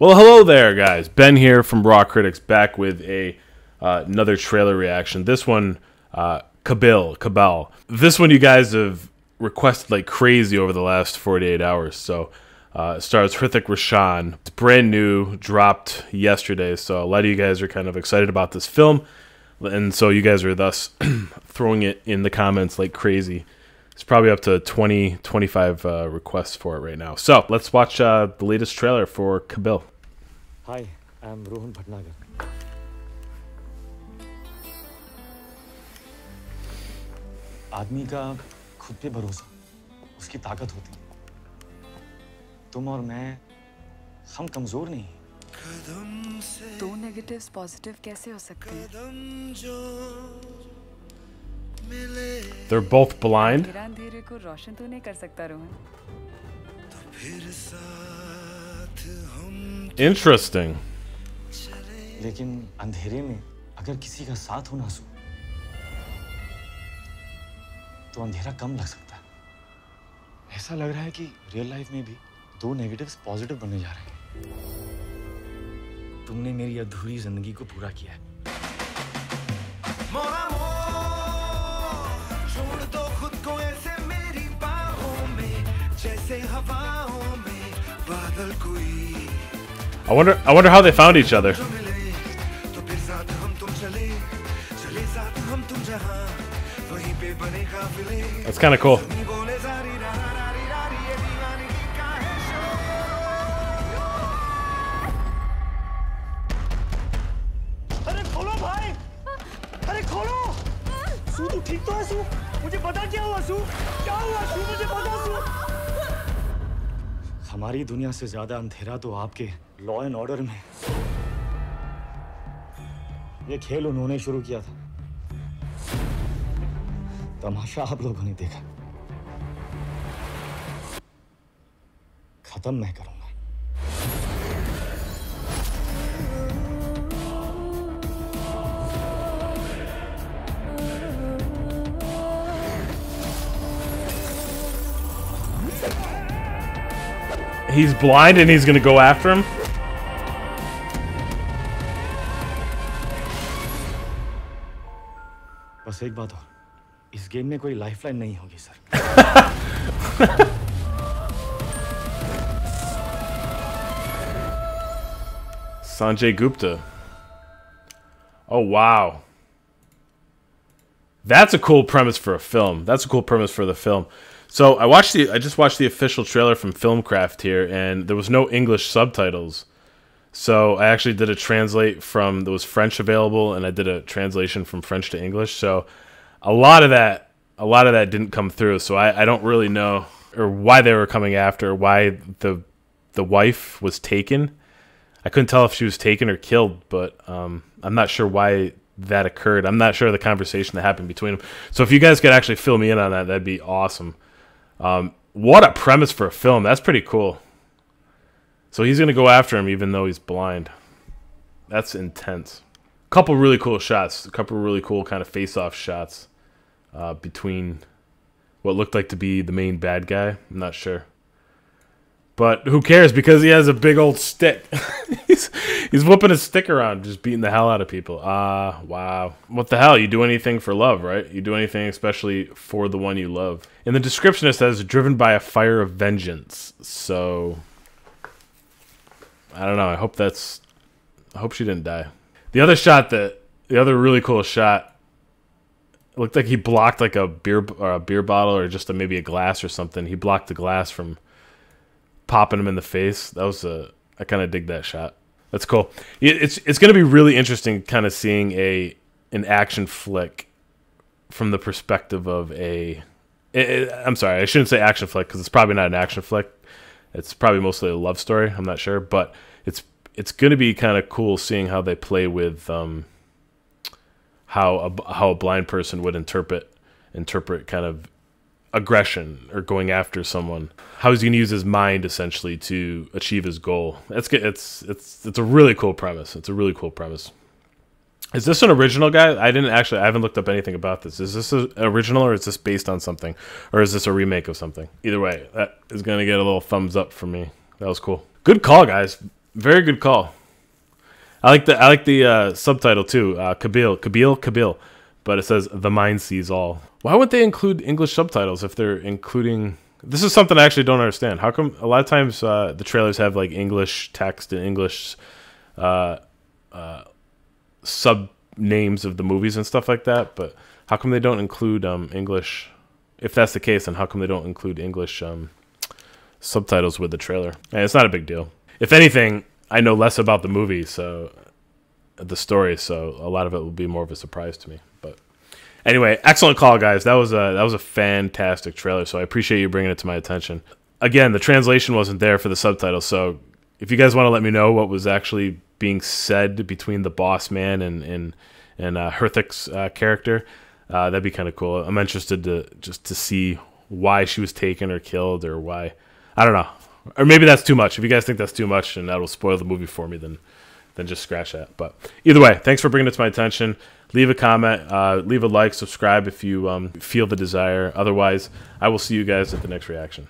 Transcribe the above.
Well, hello there, guys. Ben here from Raw Critics, back with a uh, another trailer reaction. This one, uh, Kaabil. This one, you guys have requested like crazy over the last 48 hours. So, uh, it stars Hrithik Roshan. It's brand new, dropped yesterday. So, a lot of you guys are kind of excited about this film, and so you guys are thus throwing it in the comments like crazy. It's probably up to 20, 25 uh, requests for it right now. So let's watch uh, the latest trailer for Kaabil. Hi, I'm Rohan Bhatnagar. आदमी का खुद पे भरोसा उसकी ताकत होती है तुम और मैं हम कमज़ोर नहीं दो नेगेटिव्स पॉजिटिव कैसे हो सकते हैं They're both blind. अंधेरे को रोशन तो नहीं कर सकता रोहन Interesting. लेकिन अंधेरे में अगर किसी का साथ हो ना सो तो अंधेरा कम लग सकता है। ऐसा लग रहा है कि रियल लाइफ में भी दो नेगेटिव्स पॉजिटिव बनने जा रहे हैं। तुमने मेरी अधूरी ज़िंदगी को पूरा किया है। मोरा मोर, छोड़ दो खुद को ऐसे मेरी बाहों में जैसे हवाओं में बादल कोई I wonder. I wonder how they found each other. जो मिले तो फिर साथ हम तुम चले चले साथ हम तुम जहां वहीं पे बने काफिले That's kind of cool. नी बोले जारी रहा रारी रारी ये दीवानगी का है अरे खोलो भाई अरे खोलो सू तू ठीक तो है सू मुझे पता क्या हुआ सू क्या हुआ सू मुझे पता सू हमारी दुनिया से ज़्यादा अंधेरा तो आपके लॉ एंड ऑर्डर में। ये खेल उन्होंने शुरू किया था। तमाशा आप लोगों ने देखा। खत्म मैं करूँगा। He's blind and he's gonna go after him. बस एक बात और इस गेम में कोई लाइफलाइन नहीं होगी sir Sanjay Gupta. Oh wow. That's a cool premise for a film. That's a cool premise for the film. So I watched the I just watched the official trailer from Filmkraft here and there was no English subtitles. So I actually did a translate from there was French available and I did a translation from French to English. So a lot of that a lot of that didn't come through. So I, I don't really know or why they were coming after, why the the wife was taken. I couldn't tell if she was taken or killed, but um, I'm not sure why that occurred. I'm not sure the conversation that happened between them. So if you guys could actually fill me in on that, that'd be awesome. Um, what a premise for a film. That's pretty cool. So he's gonna go after him even though he's blind. That's intense. A Couple really cool shots. A couple really cool kind of face-off shots uh, between what looked like to be the main bad guy. I'm not sure. But who cares because he has a big old stick. he's he's whooping his stick around, just beating the hell out of people. Ah, wow. What the hell? You do anything for love, right? You do anything especially for the one you love. In the description it says driven by a fire of vengeance. So I don't know. I hope that's I hope she didn't die. The other shot that the other really cool shot it looked like he blocked like a beer or a beer bottle or just a, maybe a glass or something. He blocked the glass from popping him in the face. That was a I kind of dig that shot. That's cool. It's it's going to be really interesting, kind of seeing a an action flick from the perspective of a. I'm sorry, I shouldn't say action flick because it's probably not an action flick. It's probably mostly a love story. I'm not sure, but it's it's going to be kind of cool seeing how they play with um, how a how a blind person would interpret interpret kind of aggression or going after someone. How he's going to use his mind essentially to achieve his goal. Good. It's it's it's a really cool premise. It's a really cool premise. Is this an original guy? I didn't actually. I haven't looked up anything about this. Is this original or is this based on something, or is this a remake of something? Either way, that is going to get a little thumbs up from me. That was cool. Good call, guys. very good call. I like the I like the uh, subtitle too. Uh, Kaabil, Kaabil, Kaabil, but it says the mind sees all. Why would they include English subtitles if they're including? This is something I actually don't understand. How come a lot of times uh, the trailers have like English text and English uh, uh, sub names of the movies and stuff like that, but how come they don't include um, English? If that's the case, then how come they don't include English um, subtitles with the trailer? And it's not a big deal. If anything, I know less about the movie, so the story, so a lot of it will be more of a surprise to me. Anyway, excellent call, guys. That was a that was a fantastic trailer. So I appreciate you bringing it to my attention. Again, the translation wasn't there for the subtitles, so if you guys want to let me know what was actually being said between the boss man and and and uh, Hrithik's uh, character, uh, that'd be kind of cool. I'm interested to just to see why she was taken or killed or why I don't know. Or maybe that's too much. If you guys think that's too much and that'll spoil the movie for me, then then just scratch that. But either way, thanks for bringing it to my attention. Leave a comment, uh, leave a like, subscribe if you um, feel the desire. Otherwise, I will see you guys at the next reaction.